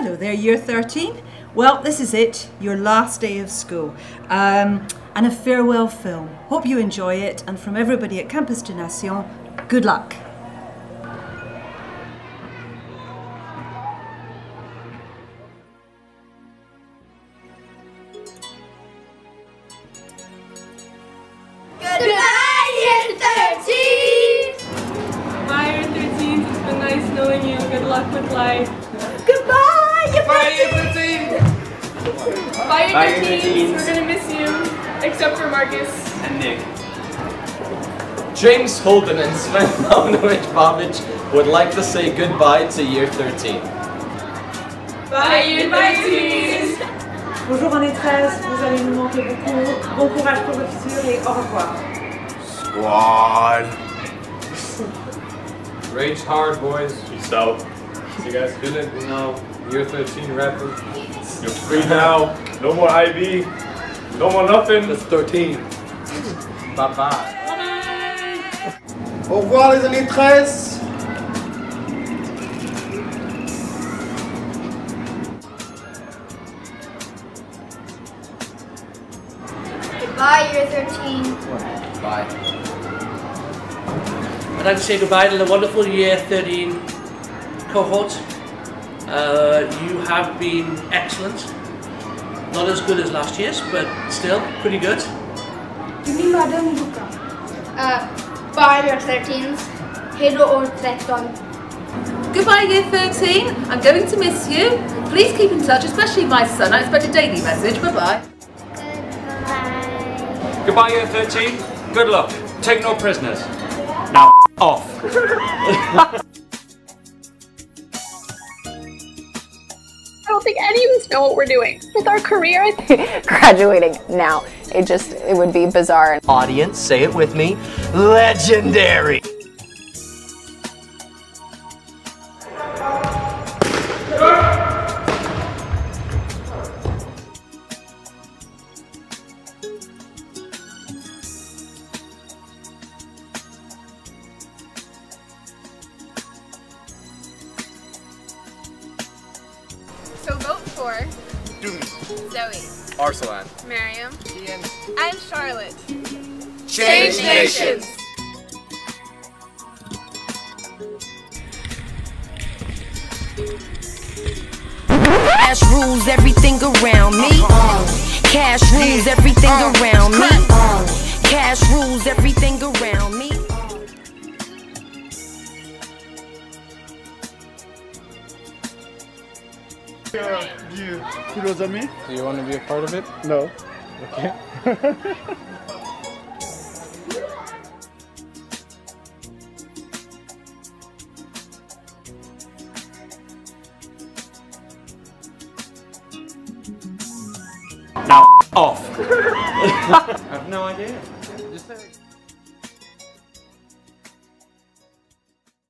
Hello there, year 13. Well, this is it, your last day of school. Um, and a farewell film. Hope you enjoy it, and from everybody at Campus de Nation, good luck. Goodbye, year 13! Bye, year 13. It's been nice knowing you. Good luck with life. Bye, year Bye, year 13s. 13s. We're gonna miss you. Except for Marcus. And Nick. James Holden and Sven Launovich Babic would like to say goodbye to year 13. Bye, year 13s. Bonjour année 13, vous allez nous manquer beaucoup. Bon courage pour le futur et au revoir. Squad. Rage hard, boys. Peace out. So you guys feel it? You know, year 13 rapping. You're free now. No more IV. No more nothing. That's 13. bye bye. Au revoir les années 13 Goodbye, year 13. Bye. I'd like to say goodbye to the wonderful year 13 cohort. Uh, you have been excellent. Not as good as last year's, but still pretty good. Uh, bye, year 13s. Hello, år 13. Goodbye, year 13. I'm going to miss you. Please keep in touch, especially my son. I expect a daily message. Bye bye. Goodbye. Goodbye, year 13. Good luck. Take no prisoners. Now, off. don't think any of us know what we're doing with our career. I think graduating now. It just, it would be bizarre. Audience, say it with me. Legendary. So vote for Zoe, Arsalan. Miriam, and Charlotte. Change nations. Cash rules everything around me. Cash rules everything uh-huh. around me. Uh-huh. Cash rules everything around me. You, tous nos amis Do you want to be a part of it? No. Okay. now, off. I have no idea.